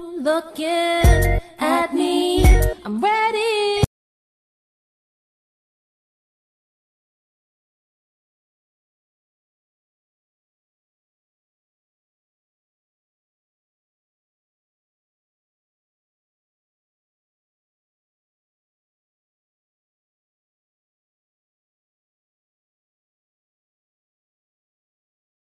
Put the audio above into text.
looking